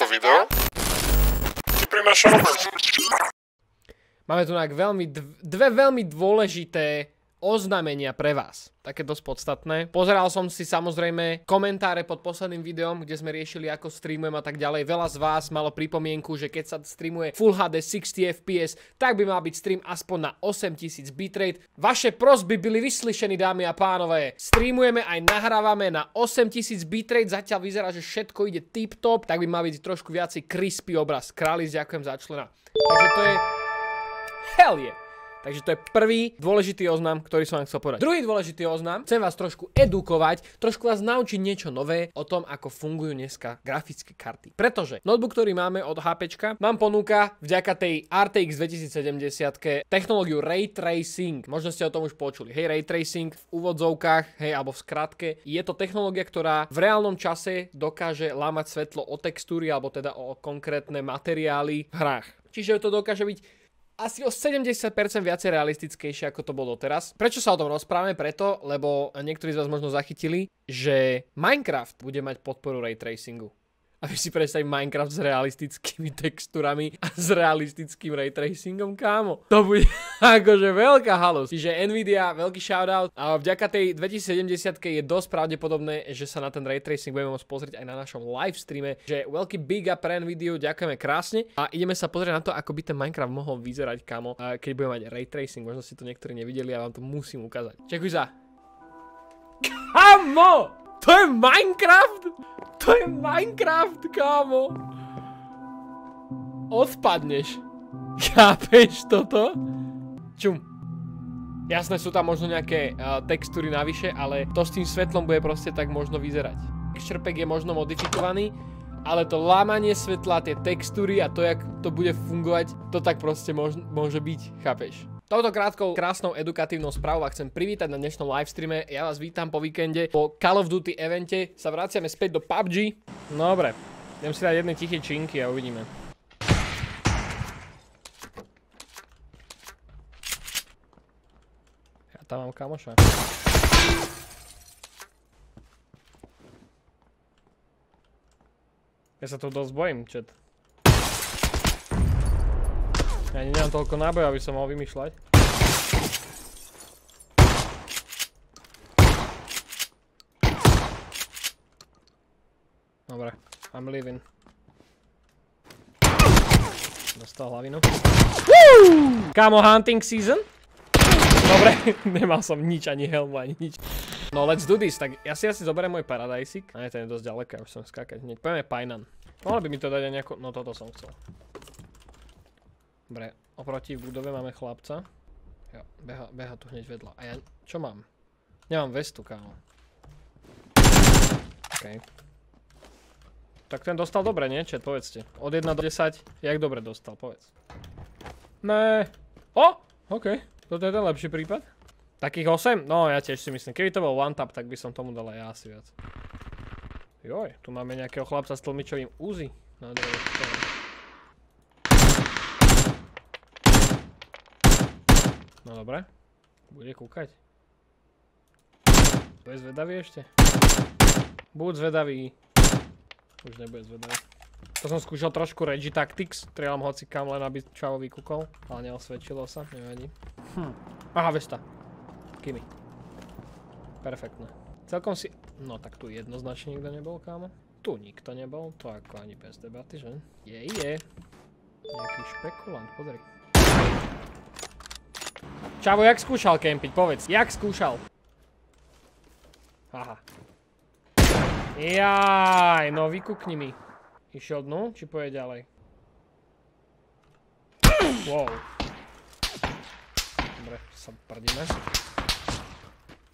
toto video. Máme tu veľmi, dve veľmi dôležité oznámenia pre vás. Také dosť podstatné. Pozeral som si samozrejme komentáre pod posledným videom, kde sme riešili ako streamujem a tak ďalej. Veľa z vás malo pripomienku, že keď sa streamuje Full HD 60 FPS, tak by mal byť stream aspoň na 8000 bitrate. Vaše prosby byli vyslyšení, dámy a pánové. Streamujeme aj nahrávame na 8000 bitrate, zatiaľ vyzerá, že všetko ide tip top, tak by mal byť trošku viacej crispy obraz. Krális, ďakujem za člena. Takže to je... Hell yeah. Takže to je prvý dôležitý oznam, ktorý som vám chcel povedať. Druhý dôležitý oznam, chcem vás trošku edukovať, trošku vás naučiť niečo nové o tom, ako fungujú dneska grafické karty. Pretože notebook, ktorý máme od HP, nám ponúka vďaka tej RTX 2070 technológiu Ray Tracing. Možno ste o tom už počuli. Hej, Ray Tracing v úvodzovkách, hej, alebo v skratke. Je to technológia, ktorá v reálnom čase dokáže lámať svetlo o textúry, alebo teda o konkrétne materiály v hrách. Čiže to dokáže byť asi o 70% viacej realistickejšie, ako to bolo doteraz. Prečo sa o tom rozprávame? Preto, lebo niektorí z vás možno zachytili, že Minecraft bude mať podporu ray tracingu. A vy si predstaviť Minecraft s realistickými textúrami a s realistickým ray tracingom, kámo. To bude akože veľká halus. Čiže Nvidia, veľký shoutout. A vďaka tej 2070 je dosť pravdepodobné, že sa na ten ray tracing budeme môcť pozrieť aj na našom live streame. Že veľký big up pre Nvidia, ďakujeme krásne. A ideme sa pozrieť na to, ako by ten Minecraft mohol vyzerať, kámo, keď budeme mať ray tracing. Možno si to niektorí nevideli a vám to musím ukázať. Čekuj za. Kamo! To je Minecraft? To je Minecraft, kámo. Odpadneš. Chápeš toto? Čum. Jasné, sú tam možno nejaké uh, textúry navyše, ale to s tým svetlom bude proste tak možno vyzerať. Šrpek je možno modifikovaný, ale to lámanie svetla, tie textúry a to, jak to bude fungovať, to tak proste môž, môže byť, chápeš? Touto krátkou, krásnou edukatívnou správou chcem privítať na dnešnom livestreame. Ja vás vítam po víkende. Po Call of Duty evente sa vraciame späť do PUBG. Dobre, idem si dať jedné tiché činky a uvidíme. Ja tam mám kamoša. Ja sa tu dosť bojím, chat. Ja ani nemám toľko náboj, aby som mohol vymýšľať. Dobre, I'm leaving. Dostal hlavinu. Kámo, hunting season? Dobre, nemal som nič, ani helmu, ani nič. No, let's do this. Tak ja si asi zoberiem môj paradajsik. A nie, ten dosť ďaleko, ja už som skákať hneď. Poďme Painan. Mohli by mi to dať aj nejakú... No, toto som chcel. Dobre, oproti budove máme chlapca. Jo, beha, beha tu hneď vedľa. A ja, čo mám? Nemám vestu, kámo. OK. Tak ten dostal dobre, nie? Čet, povedzte. Od 1 do 10, jak dobre dostal, povedz. Ne. O! OK. Toto je ten lepší prípad. Takých 8? No, ja tiež si myslím. Keby to bol one tap, tak by som tomu dal aj asi viac. Joj, tu máme nejakého chlapca s tlmičovým úzy. Na druhej strane. No dobre. Bude kúkať. Bude zvedavý ešte? Buď zvedavý. Už nebude zvedavý. To som skúšal trošku Regi Tactics. Strieľam hoci kam len, aby čavo vykúkol. Ale neosvedčilo sa, nevadí. Hm. Aha, Vesta. Kimi. Perfektné. Celkom si... No tak tu jednoznačne nikto nebol, kámo. Tu nikto nebol, to ako ani bez debaty, že? Je, je. Nejaký špekulant, pozri. Čavo, jak skúšal kempiť? Povedz, jak skúšal? Aha. Jaj, no vykúkni mi. Išiel dnu, či poje ďalej? Wow. Dobre, sa prdíme.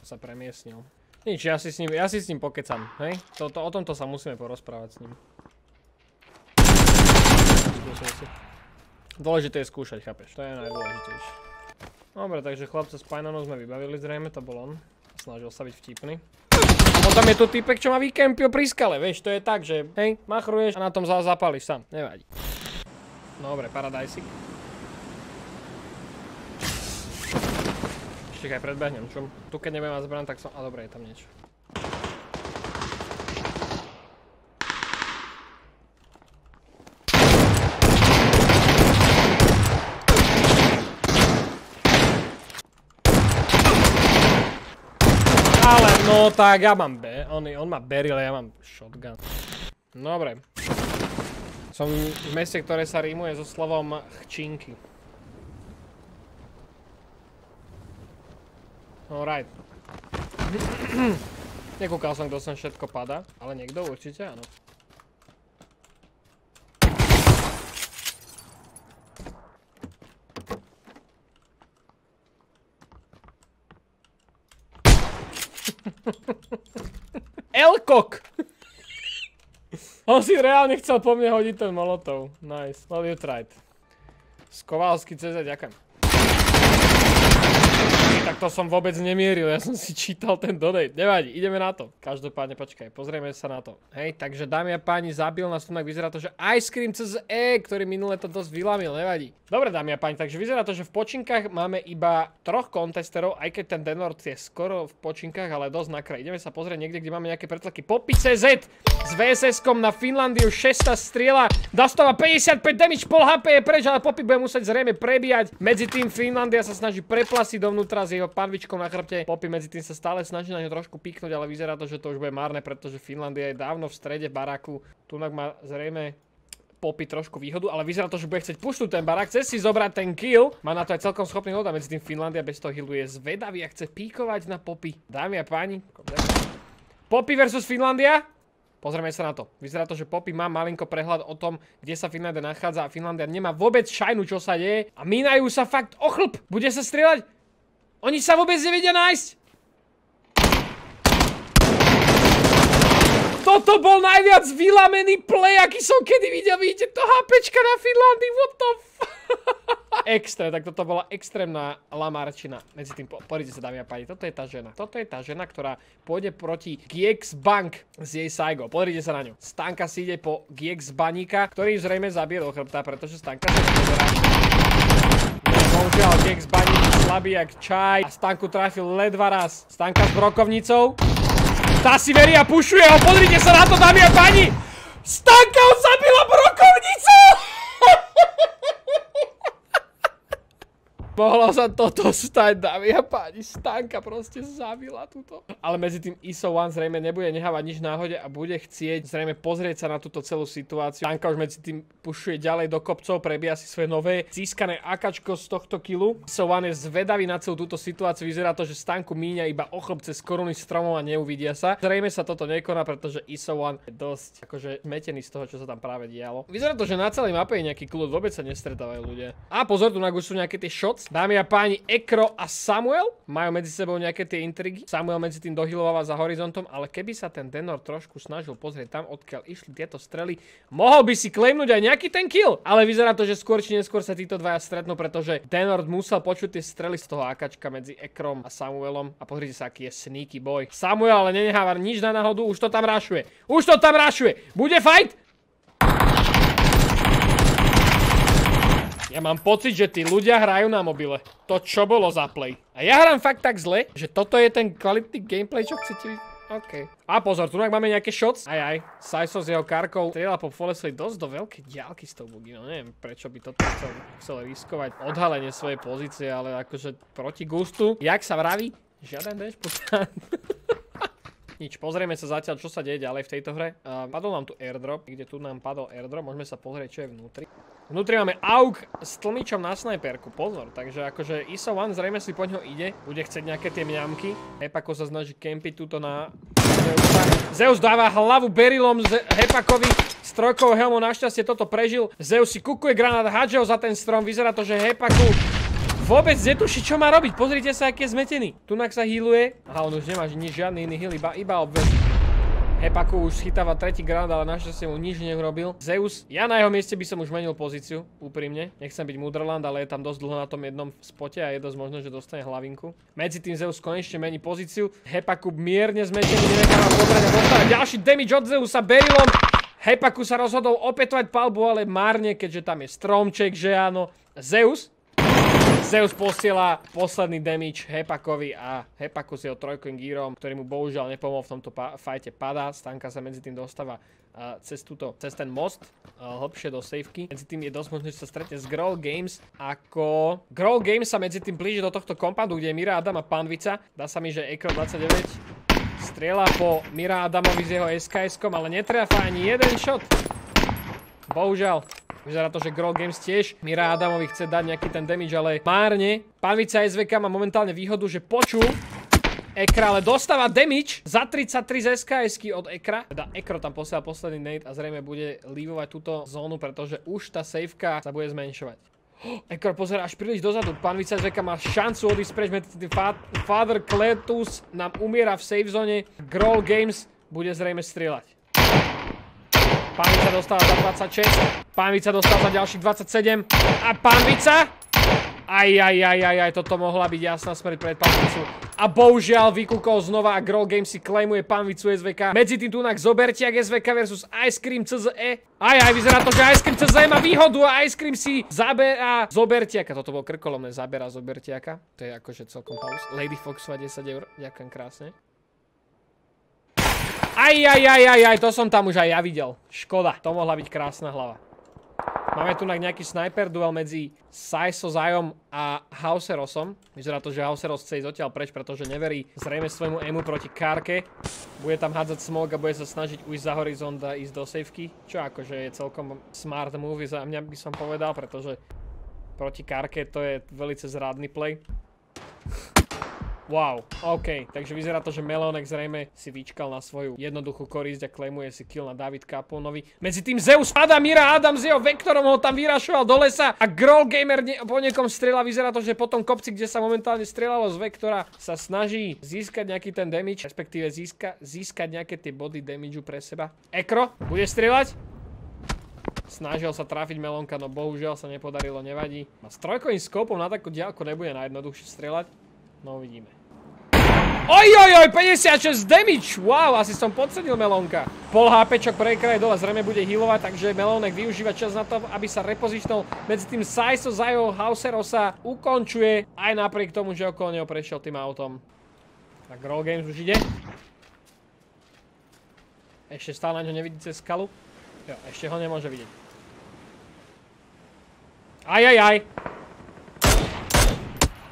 Sa premiesnil. Nič, ja si s ním, ja si s ním pokecam, hej? Toto, o tomto sa musíme porozprávať s ním. Dôležité je skúšať, chápeš? To je najdôležitejšie. Dobre, takže chlapca s Pajnanom sme vybavili zrejme, to bol on. Snažil sa byť vtipný. A potom je tu typek, čo ma vykempil pri skale, vieš, to je tak, že hej, machruješ a na tom zapališ sám, nevadí. Dobre, paradajsik. Ešte aj predbehnem, čo? Tu keď nebudem mať zbran, tak som... A dobre, je tam niečo. No tak, ja mám B, on, on má berry, ale ja mám shotgun. Dobre. Som v meste, ktoré sa rímuje so slovom chčinky. Alright. Nekúkal som, kto sem všetko pada, ale niekto určite áno. Elkok! On si reálne chcel po mne hodiť ten molotov. Nice. Well you tried. Skovalsky CZ, ďakujem tak to som vôbec nemieril, ja som si čítal ten donate. Nevadí, ideme na to. Každopádne, počkaj, pozrieme sa na to. Hej, takže dámy a páni, zabil nás tu, vyzerá to, že Ice Cream cez E, ktorý minule to dosť vylamil, nevadí. Dobre, dámy a páni, takže vyzerá to, že v počinkách máme iba troch kontesterov, aj keď ten Denord je skoro v počinkách, ale dosť na kraj. Ideme sa pozrieť niekde, kde máme nejaké pretlaky. Poppy CZ s VSS-kom na Finlandiu, 6 strieľa, dostáva 55 damage, pol HP je preč, ale Poppy bude musieť zrejme prebíjať. Medzi tým Finlandia sa snaží preplasiť dovnútra z jeho panvičkou na chrbte. Popy medzi tým sa stále snaží na ňu trošku píknuť, ale vyzerá to, že to už bude márne, pretože Finlandia je dávno v strede baráku. Tunak má zrejme Popy trošku výhodu, ale vyzerá to, že bude chcieť pušnúť ten barák, chce si zobrať ten kill, má na to aj celkom schopný hod a medzi tým Finlandia bez toho healu je zvedavý a chce píkovať na Popy. Dámy a páni, Popy versus Finlandia, Pozrieme sa na to. Vyzerá to, že Poppy má malinko prehľad o tom, kde sa Finlandia nachádza a Finlandia nemá vôbec šajnu, čo sa deje. A mínajú sa fakt o chlp. Bude sa strieľať? Oni sa vôbec nevedia nájsť! Toto bol najviac vylamený play, aký som kedy videl. Vidíte to HPčka na Finlandii, what the f... Extré, tak toto bola extrémna lamarčina. Medzi tým, poďte sa dámy a páni, toto je tá žena. Toto je tá žena, ktorá pôjde proti GX Bank s jej Saigo. Pozrite sa na ňu. Stanka si ide po GX Baníka, ktorý zrejme zabije do chrbta, pretože Stanka sa nepozerá. Bohužiaľ, Gex baník slabý jak čaj. A Stanku trafil ledva raz. Stanka s brokovnicou. Tá si verí a pušuje ho. Pozrite sa na to, dámy a páni. Stanka ho zabila brokovnicu! Mohlo sa toto stať, dámy a páni. Stanka proste zabila túto. Ale medzi tým ISO One zrejme nebude nehávať nič náhode a bude chcieť zrejme pozrieť sa na túto celú situáciu. Stanka už medzi tým pušuje ďalej do kopcov, prebíja si svoje nové získané akačko z tohto killu. ISO One je zvedavý na celú túto situáciu. Vyzerá to, že Stanku míňa iba ochlop cez koruny stromov a neuvidia sa. Zrejme sa toto nekoná, pretože ISO One je dosť akože zmetený z toho, čo sa tam práve dialo. Vyzerá to, že na celej mape je nejaký kľud, vôbec sa nestretávajú ľudia. A pozor, tu na sú nejaké tie shots. Dámy a páni, Ekro a Samuel majú medzi sebou nejaké tie intrigy. Samuel medzi tým dohylováva za horizontom, ale keby sa ten Denor trošku snažil pozrieť tam, odkiaľ išli tieto strely, mohol by si claimnúť aj nejaký ten kill. Ale vyzerá to, že skôr či neskôr sa títo dvaja stretnú, pretože Denor musel počuť tie strely z toho akačka medzi Ekrom a Samuelom. A pozrite sa, aký je sneaky boy. Samuel ale nenecháva nič na náhodu, už to tam rašuje. Už to tam rašuje. Bude fight? Ja mám pocit, že tí ľudia hrajú na mobile. To čo bolo za play. A ja hrám fakt tak zle, že toto je ten kvalitný gameplay, čo chcete vidieť. OK. A pozor, tu máme nejaké shots. Aj aj. Saiso s jeho karkou strieľa po Folesovi dosť do veľké diálky s tou bugy. No neviem, prečo by toto chcel, chcel riskovať odhalenie svojej pozície, ale akože proti gustu. Jak sa vraví? Žiaden dešpután. Nič, pozrieme sa zatiaľ, čo sa deje ďalej v tejto hre. Uh, padol nám tu airdrop, kde tu nám padol airdrop, môžeme sa pozrieť, čo je vnútri. Vnútri máme AUG s tlmičom na snajperku, pozor, takže akože ISO One zrejme si po ňo ide, bude chcieť nejaké tie mňamky. Hepako sa snaží kempiť túto na. Zeus dáva hlavu berilom z Hepakovi s trojkou helmou, našťastie toto prežil. Zeus si kukuje granát, hádže ho za ten strom, vyzerá to, že Hepaku vôbec netuší, čo má robiť. Pozrite sa, aký je zmetený. Tunak sa healuje. Aha, on už nemá žiadny iný heal, iba, iba. Hepaku už schytáva tretí granát, ale našťastie mu nič neurobil. Zeus, ja na jeho mieste by som už menil pozíciu, úprimne. Nechcem byť Mudrland, ale je tam dosť dlho na tom jednom spote a je dosť možné, že dostane hlavinku. Medzi tým Zeus konečne mení pozíciu. Hepaku mierne zmetený, nenecháva pozrieť a dostane ďalší damage od Zeusa Berilom. Hepaku sa rozhodol opätovať palbu, ale márne, keďže tam je stromček, že áno. Zeus Zeus posiela posledný damage Hepakovi a Hepaku s jeho trojkovým gírom, ktorý mu bohužiaľ nepomohol v tomto fajte padá. Stanka sa medzi tým dostáva uh, cez, túto, cez ten most uh, hlbšie do safeky. Medzi tým je dosť možné, že sa stretne s Growl Games ako... Growl Games sa medzi tým blíži do tohto kompandu, kde je Mira Adam a Panvica. Dá sa mi, že Ekro 29 Strieľa po Mira Adamovi s jeho SKS-kom, ale netrafa ani jeden shot. Bohužiaľ. Vyzerá to, že Grow Games tiež Mira Adamovi chce dať nejaký ten damage, ale márne. Pánvica SVK má momentálne výhodu, že počul Ekra, ale dostáva damage za 33 z sks od Ekra. Teda Ekro tam posiela posledný nade a zrejme bude leavovať túto zónu, pretože už tá safeka sa bude zmenšovať. Oh, Ekor pozera až príliš dozadu. Pán Vicezveka má šancu odísť preč medzi Father Kletus nám umiera v safe zóne. Growl Games bude zrejme strieľať. Pán Vica dostáva za 26. Pán Vica dostáva za ďalších 27. A pán Vica aj, aj, aj, aj, aj, toto mohla byť jasná smrť pred Panvicu. A bohužiaľ vykúkol znova a Grow Games si claimuje Panvicu SVK. Medzi tým tunak Zobertiak SVK versus Ice Cream CZE. Aj, aj, vyzerá to, že Ice Cream CZE má výhodu a Ice Cream si zaberá Zobertiaka. Toto bol krkolomné, zaberá Zobertiaka. To je akože celkom paus. Lady Fox 10 eur, ďakujem krásne. Aj, aj, aj, aj, to som tam už aj ja videl. Škoda, to mohla byť krásna hlava. Máme tu nejaký sniper duel medzi Saiso Zajom a Hauserosom. Vyzerá to, že Hauseros chce ísť odtiaľ preč, pretože neverí zrejme svojmu emu proti Karke. Bude tam hádzať smog a bude sa snažiť ujsť za horizont a ísť do safeky. Čo akože je celkom smart move za mňa by som povedal, pretože proti Karke to je velice zradný play. Wow, OK, takže vyzerá to, že Melonek zrejme si vyčkal na svoju jednoduchú korisť a klemuje si kill na David Kaponovi. Medzi tým Zeus padá Mira Adam s jeho vektorom, ho tam vyrašoval do lesa a Groll Gamer po niekom strieľa. Vyzerá to, že po tom kopci, kde sa momentálne strieľalo z vektora, sa snaží získať nejaký ten damage, respektíve získa, získať nejaké tie body damageu pre seba. Ekro, bude strieľať? Snažil sa trafiť Melonka, no bohužiaľ sa nepodarilo, nevadí. Má s trojkovým skopom na takú diálku nebude najjednoduchšie strieľať. No uvidíme. Oj, oj, oj, 56 damage, wow, asi som podcenil Melónka. Pol HP, čo prvý kraj dole zrejme bude healovať, takže Melónek využíva čas na to, aby sa repozičnul medzi tým Saiso Zajo Hauserosa ukončuje, aj napriek tomu, že okolo neho prešiel tým autom. Tak Roll Games už ide. Ešte stále na ňo nevidí cez skalu. Jo, ešte ho nemôže vidieť. Aj, aj, aj.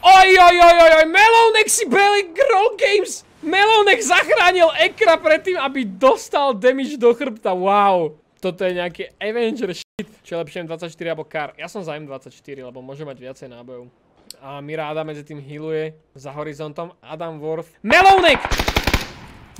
Oj, oj, oj, oj, oj, Melonek si beli Grow Games! Melonek zachránil Ekra predtým, aby dostal damage do chrbta, wow. Toto je nejaký Avenger shit. Čo je lepšie M24 alebo Kar. Ja som za M24, lebo môže mať viacej nábojov. A Mira Adam medzi tým healuje za horizontom. Adam Worf. Melonek!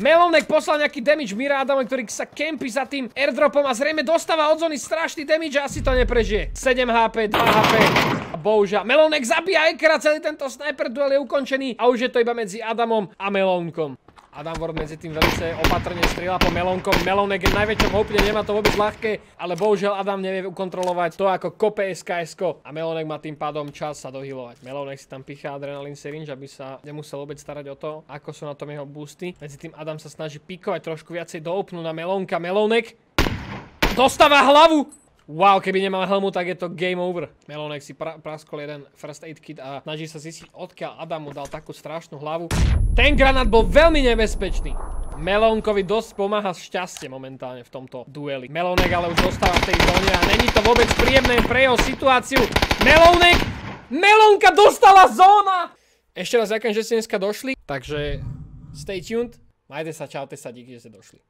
Melonek poslal nejaký damage Mira Adama, ktorý sa kempí za tým airdropom a zrejme dostáva od zóny strašný damage a asi to neprežije. 7 HP, 2 HP. Bohužiaľ, Melonek zabíja Ekera, celý tento sniper duel je ukončený a už je to iba medzi Adamom a Melonkom. Adam Ward medzi tým veľmi opatrne strieľa po Melonkom. Melonek je najväčšom hopne, nemá to vôbec ľahké, ale bohužiaľ Adam nevie ukontrolovať to ako kope sks -ko. a Melonek má tým pádom čas sa dohylovať. Melonek si tam pichá adrenalin syringe, aby sa nemusel vôbec starať o to, ako sú na tom jeho boosty. Medzi tým Adam sa snaží pikovať trošku viacej do opnu na Melonka. Melonek dostáva hlavu! Wow, keby nemal helmu, tak je to game over. Melonek si pra praskol jeden first aid kit a snaží sa zistiť, odkiaľ Adam mu dal takú strašnú hlavu. Ten granát bol veľmi nebezpečný. Melónkovi dosť pomáha šťastie momentálne v tomto dueli. Melónek ale už dostáva v tej zóne a není to vôbec príjemné pre jeho situáciu. Melónek! Melónka dostala zóna! Ešte raz ďakujem, že ste dneska došli, takže stay tuned. Majte sa, čaute sa, díky, že ste došli.